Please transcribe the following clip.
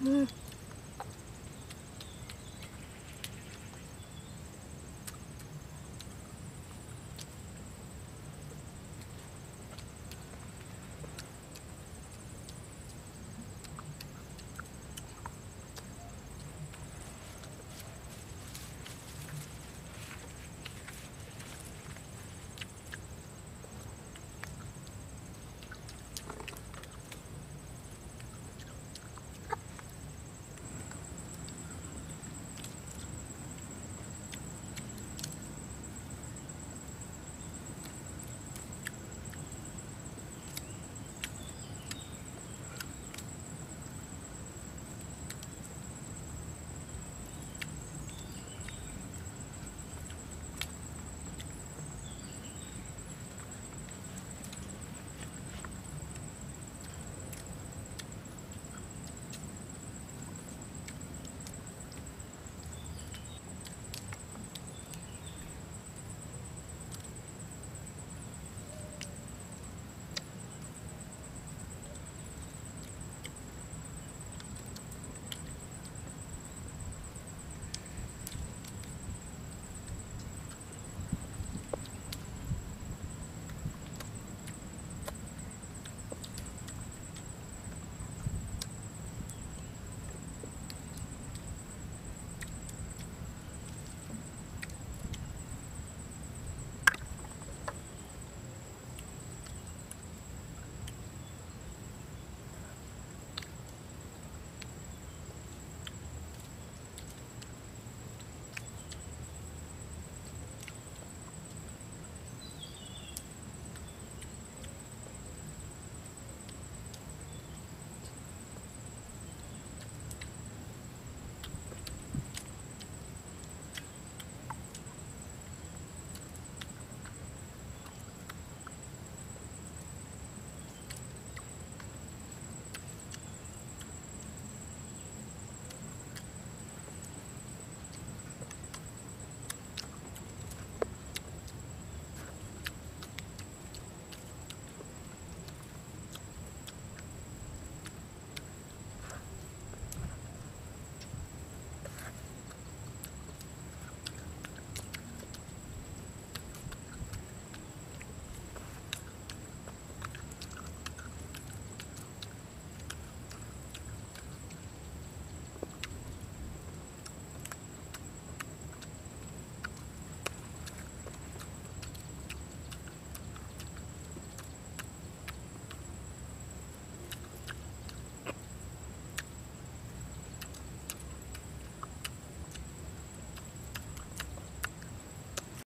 嗯。